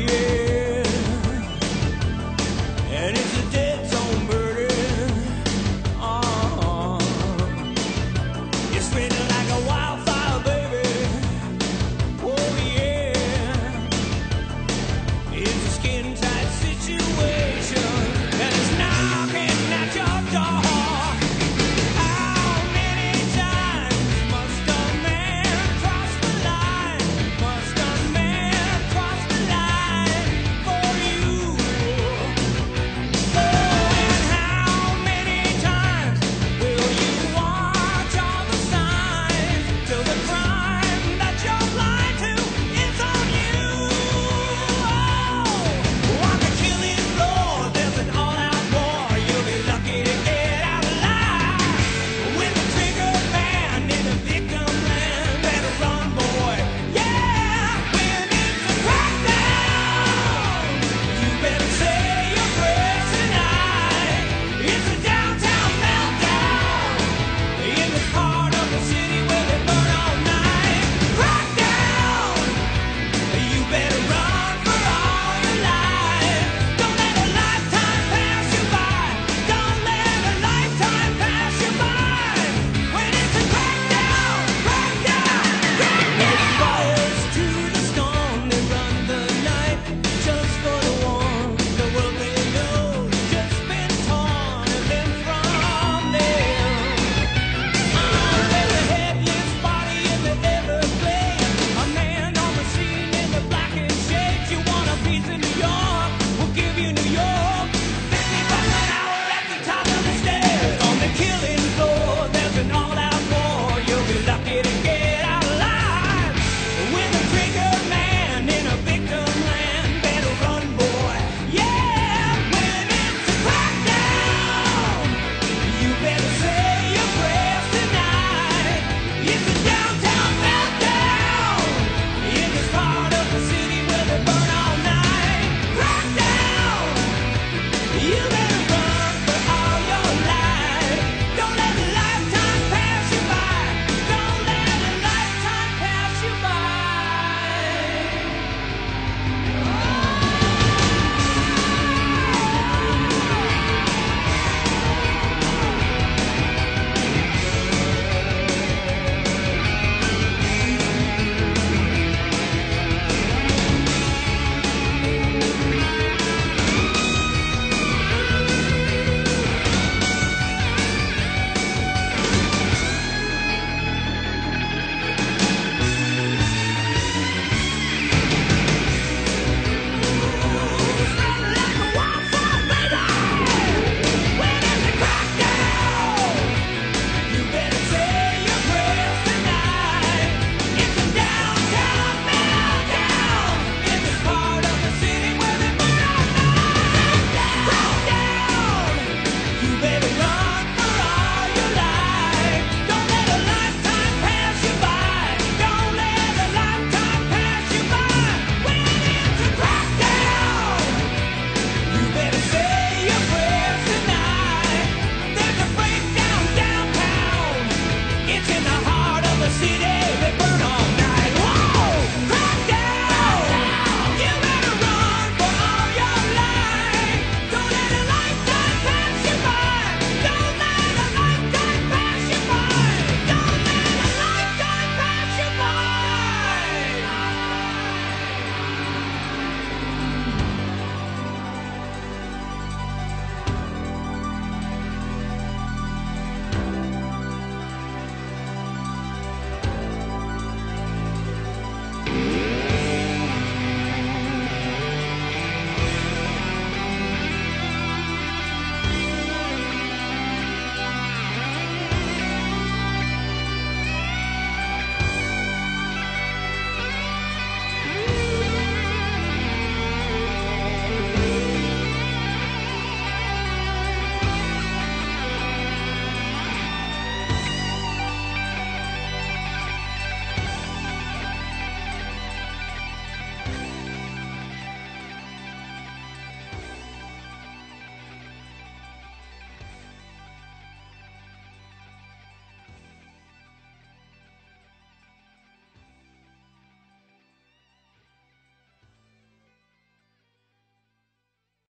here.